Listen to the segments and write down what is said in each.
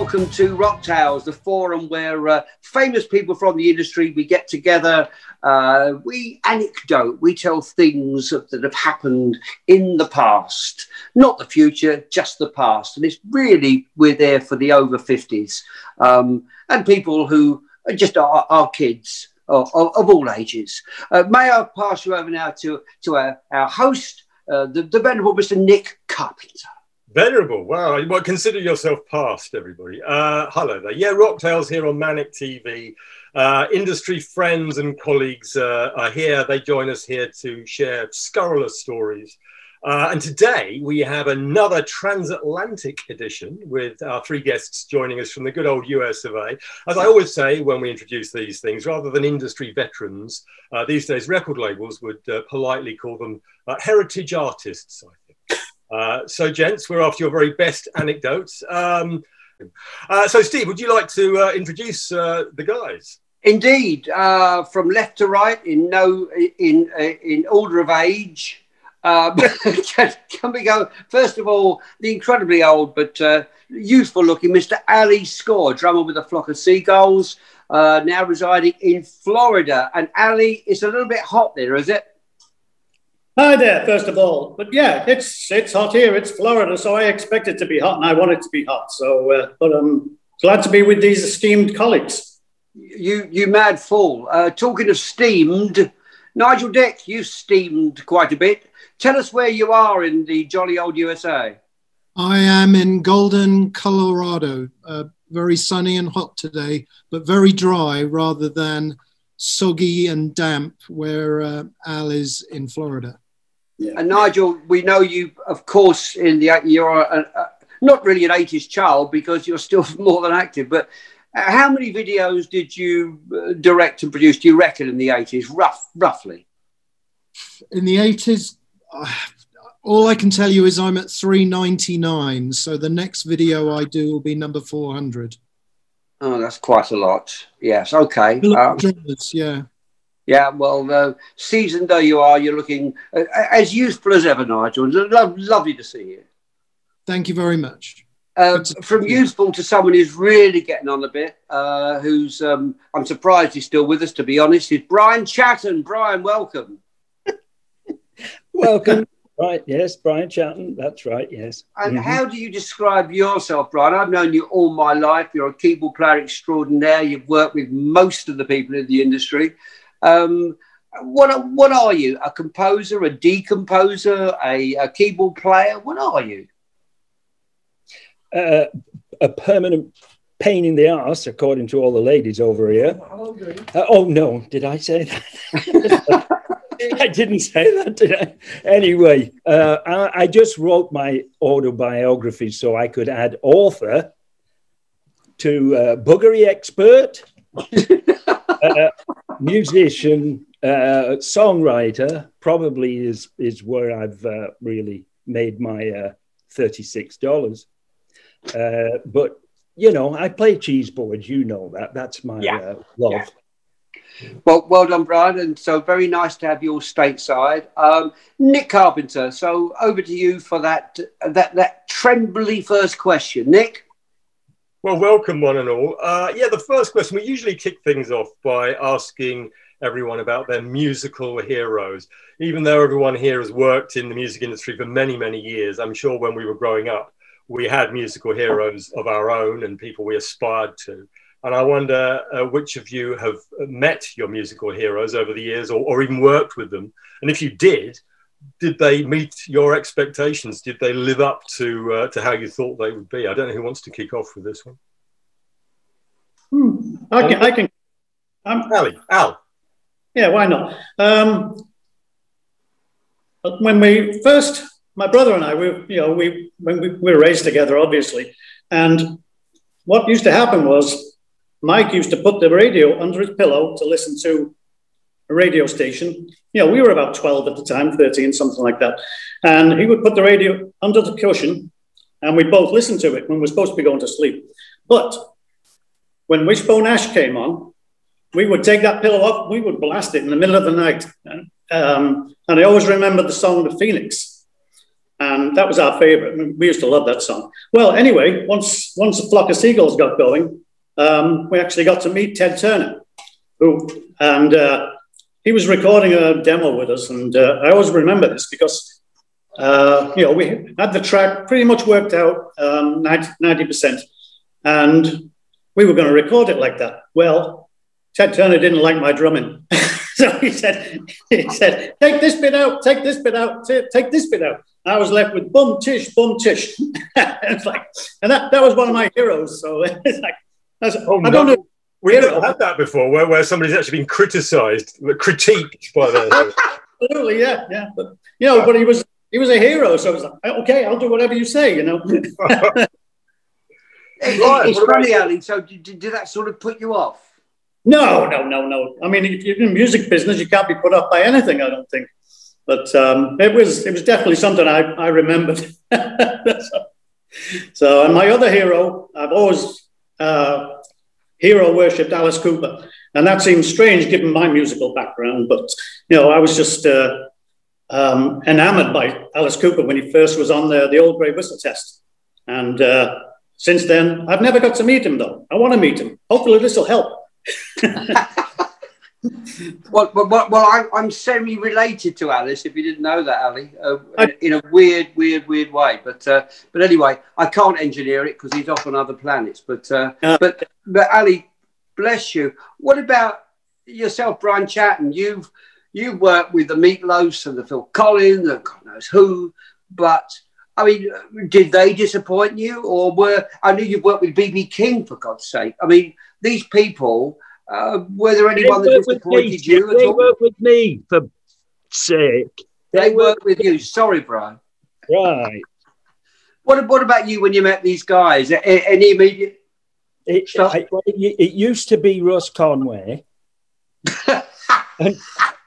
welcome to Rock Tales, the forum where uh, famous people from the industry we get together, uh, we anecdote, we tell things that have happened in the past, not the future, just the past. And it's really we're there for the over fifties um, and people who are just our, our kids. Of, of, all ages. Uh, may I pass you over now to, to our, our host, uh, the, the venerable Mr. Nick Carpenter. Venerable, wow! Well, consider yourself past, everybody. Uh, hello there. Yeah, Rock Tales here on Manic TV. Uh, industry friends and colleagues uh, are here. They join us here to share scurrilous stories. Uh, and today we have another transatlantic edition with our three guests joining us from the good old US of A. As I always say when we introduce these things, rather than industry veterans, uh, these days record labels would uh, politely call them heritage artists, I uh, so, gents, we're after your very best anecdotes. Um, uh, so, Steve, would you like to uh, introduce uh, the guys? Indeed, uh, from left to right, in no in in order of age. Can, can, we go? First of all, the incredibly old but youthful-looking Mr. Ali Score, drummer with a flock of seagulls, now residing in Florida. And Ali, it's a little bit hot there, is it? Hi there, first of all. But yeah, it's it's hot here. It's Florida, so I expect it to be hot, and I want it to be hot. So, uh, but I'm glad to be with these esteemed colleagues. You you mad fool! Uh, talking of steamed, Nigel Dick, you steamed quite a bit. Tell us where you are in the jolly old USA. I am in Golden, Colorado. Uh, very sunny and hot today, but very dry rather than soggy and damp where uh, Al is in Florida. Yeah. And Nigel, we know you, of course, in the you're a, a, not really an 80s child because you're still more than active, but how many videos did you uh, direct and produce, do you reckon, in the 80s, rough, roughly? In the 80s, uh, all I can tell you is I'm at 399. So the next video I do will be number 400. Oh, that's quite a lot. Yes. Okay. Um, yeah. Yeah. Well, uh, seasoned though you are, you're looking uh, as youthful as ever, Nigel. Lo- lovely to see you. Thank you very much. Uh, from youthful to someone who's really getting on a bit, uh, who's um, I'm surprised he's still with us. To be honest, is Brian Chatton. Brian, welcome. welcome. Right, yes, Brian Chatton, that's right, yes. And mm-hmm. how do you describe yourself, Brian? I've known you all my life. You're a keyboard player extraordinaire. You've worked with most of the people in the industry. Um, what, what are you? A composer, a decomposer, a, a keyboard player? What are you? Uh, a permanent pain in the ass, according to all the ladies over here. Uh, oh, no, did I say that? I didn't say that, did I? Anyway, uh, I, I, just wrote my autobiography so I could add author to uh, boogery expert, uh, musician, uh, songwriter. Probably is is where I've uh, really made my thirty six dollars. but you know, I play cheese boards. You know that. That's my yeah. love. Yeah. Well, well done, Brian. And so very nice to have you all stateside. Um, Nick Carpenter. So over to you for that that that trembly first question, Nick. Well, welcome one and all. Uh, yeah, the first question we usually kick things off by asking everyone about their musical heroes. Even though everyone here has worked in the music industry for many, many years, I'm sure when we were growing up, we had musical heroes of our own and people we aspired to. And I wonder uh, which of you have met your musical heroes over the years or, or even worked with them. And if you did, did they meet your expectations? Did they live up to, uh, to how you thought they would be? I don't know who wants to kick off with this one. Hmm. I can. I can. Um, Ali, Al. Yeah, why not? Um, when we first, my brother and I, we, you know, we when we, we were raised together, obviously, and what used to happen was Mike used to put the radio under his pillow to listen to a radio station. You know, we were about 12 at the time, 13, something like that. And he would put the radio under the cushion and we'd both listen to it when we were supposed to be going to sleep. But when Wishbone Ash came on, we would take that pillow off, we would blast it in the middle of the night. Um, and I always remember the song The Phoenix. And that was our favorite. We used to love that song. Well, anyway, once once a flock of seagulls got going, um, we actually got to meet Ted Turner, who and uh, he was recording a demo with us, and uh, I always remember this because uh, you know we had the track pretty much worked out um, 90 percent, and we were going to record it like that. Well, Ted Turner didn't like my drumming. so he said, he said, take this bit out, take this bit out, t- take this bit out. I was left with bum tish, bum tish. it's like, and that, that was one of my heroes. So it's like, I, oh, I don't no. know. We've never had that before, where, where somebody's actually been criticised, critiqued by the. Absolutely, yeah, yeah. But you know, but he was he was a hero, so I was like, oh, okay, I'll do whatever you say, you know. it, it's funny, Ali. So did, did that sort of put you off? No, no, no, no. I mean, if you're in the music business, you can't be put off by anything. I don't think. But um, it was it was definitely something I, I remembered. so, so, and my other hero, I've always uh, hero worshipped Alice Cooper, and that seems strange given my musical background. But you know, I was just uh, um, enamored by Alice Cooper when he first was on the the old grey whistle test, and uh, since then I've never got to meet him though. I want to meet him. Hopefully, this will help. well, well, well, I'm, semi-related to Alice. If you didn't know that, Ali, uh, in a weird, weird, weird way. But uh, but anyway, I can't engineer it because he's off on other planets. But uh, but but Ali, bless you. What about yourself, Brian Chatton? You've you've worked with the Meatloafs and the Phil Collins and God knows who, but. I mean, did they disappoint you, or were I knew you've worked with BB King for God's sake? I mean, these people, uh, were there anyone that disappointed you they all? worked with me, for sake. They, they worked with you. Sorry, Brian. Right. What, what about you when you met these guys? Any immediate it? I, it used to be Russ Conway. and,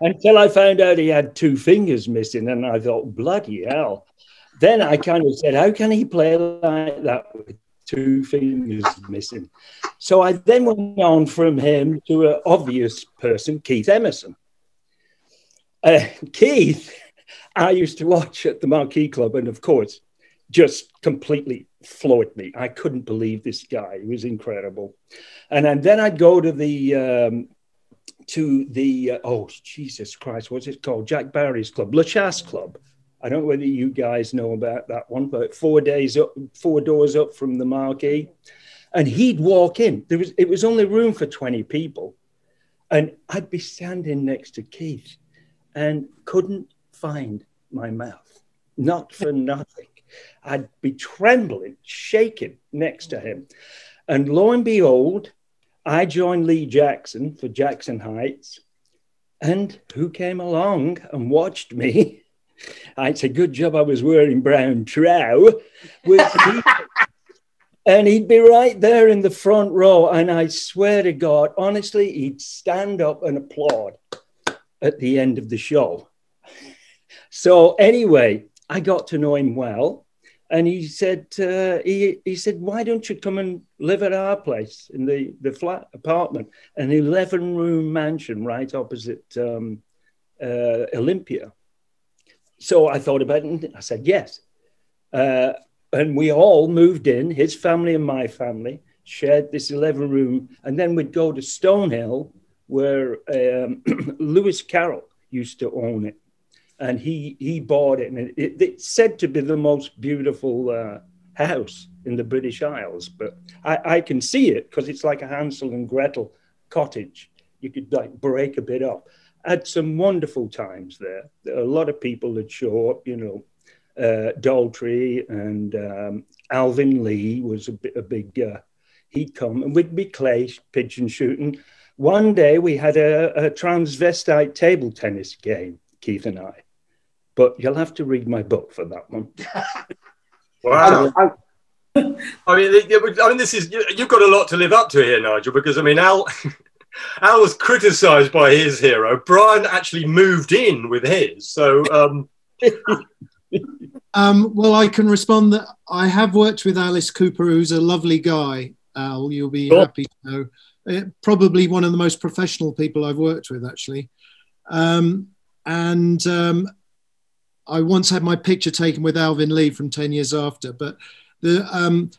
until I found out he had two fingers missing, and I thought, bloody hell. Then I kind of said, how can he play like that with two fingers missing. So I then went on from him to an obvious person, Keith Emerson. Uh, Keith, I used to watch at the Marquee Club, and of course, just completely floored me. I couldn't believe this guy; he was incredible. And, then I'd go to the um, to the uh, oh Jesus Christ, what's it called? Jack Barrie's club, La Chasse Club I don't know whether you guys know about that one, but four days up, four doors up from the marquee. And he'd walk in. There was it was only room for 20 people. And I'd be standing next to Keith and couldn't find my mouth. Not for nothing. I'd be trembling, shaking next to him. And lo and behold, I joined Lee Jackson for Jackson Heights. And who came along and watched me it's a good job I was wearing brown trow. and he'd be right there in the front row. And I swear to God, honestly, he'd stand up and applaud at the end of the show. So anyway, I got to know him well. And he said, uh, he, he said, why don't you come and live at our place in the, the flat apartment, an 11 room mansion right opposite um, uh, Olympia so I thought about it and I said yes. Uh, and we all moved in, his family and my family, shared this 11 room. And then we'd go to Stonehill, where um, Lewis Carroll used to own it. And he, he bought it. And it, it, it's said to be the most beautiful uh, house in the British Isles. But I, I can see it because it's like a Hansel and Gretel cottage. You could like break a bit up had some wonderful times there. A lot of people would show up, you know, uh, Daltrey and um, Alvin Lee was a, a big, uh, he'd come and we'd be clay pigeon shooting. One day we had a, a transvestite table tennis game, Keith and I, but you'll have to read my book for that one. wow. I, I mean, I mean, this is you've got a lot to live up to here, Nigel. Because I mean, Al, Al was criticised by his hero. Brian actually moved in with his. So, um... um, well, I can respond that I have worked with Alice Cooper, who's a lovely guy. Al, you'll be happy to know. Uh, probably one of the most professional people I've worked with, actually. Um, and um, I once had my picture taken with Alvin Lee from 10 years after, but the, um,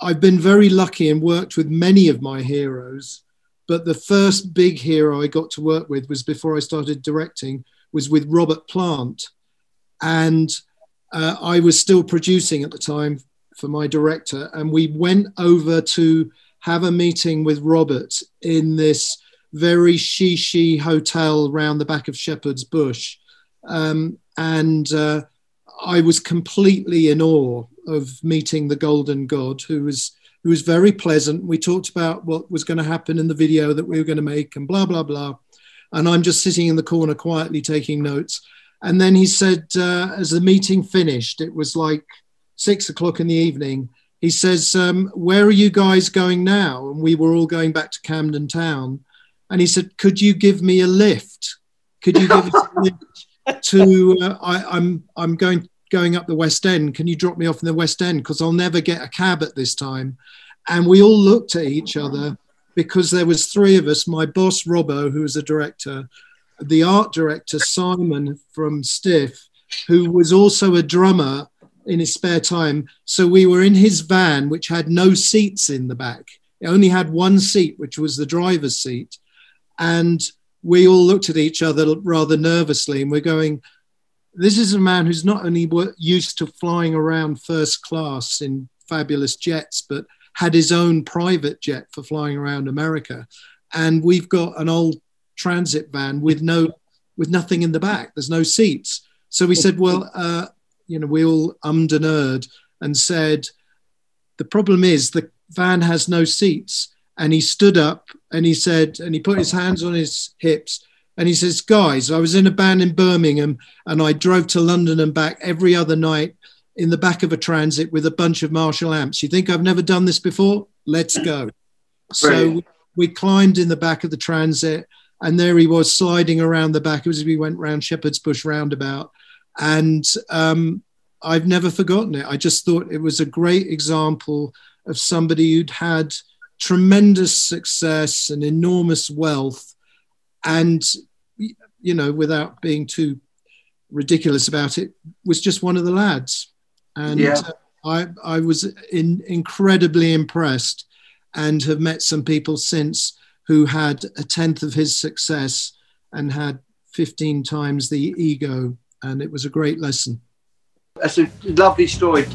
I've been very lucky and worked with many of my heroes. But the first big hero I got to work with was before I started directing, was with Robert Plant. And uh, I was still producing at the time for my director. And we went over to have a meeting with Robert in this very shishi hotel round the back of Shepherd's Bush. Um, and uh, I was completely in awe of meeting the Golden God, who was who was very pleasant. We talked about what was going to happen in the video that we were going to make, and blah blah blah. And I'm just sitting in the corner quietly taking notes. And then he said, uh, as the meeting finished, it was like six o'clock in the evening. He says, um, "Where are you guys going now?" And we were all going back to Camden Town. And he said, "Could you give me a lift? Could you give us a lift to uh, I, I'm I'm going going up the West End. Can you drop me off in the West End? Because I'll never get a cab at this time. And we all looked at each other because there was three of us. My boss Robbo, who was a director, the art director Simon from Stiff, who was also a drummer in his spare time. So we were in his van, which had no seats in the back. It only had one seat, which was the driver's seat. And we all looked at each other rather nervously and we're going, this is a man who's not only used to flying around first class in fabulous jets, but had his own private jet for flying around America. And we've got an old transit van with no, with nothing in the back. There's no seats. So we said, well, uh, you know, we all ummed and erred and said, the problem is the van has no seats. And he stood up and he said, and he put his hands on his hips and he says, Guys, I was in a band in Birmingham and I drove to London and back every other night in the back of a transit with a bunch of Marshall amps. You think I've never done this before? Let's go. So we climbed in the back of the transit and there he was sliding around the back as we went round Shepherd's Bush roundabout. And um, I've never forgotten it. I just thought it was a great example of somebody who'd had tremendous success and enormous wealth and you know, without being too ridiculous about it, was just one of the lads. And yeah. uh, I, I was in, incredibly impressed and have met some people since who had a tenth of his success and had 15 times the ego. And it was a great lesson. That's a lovely story.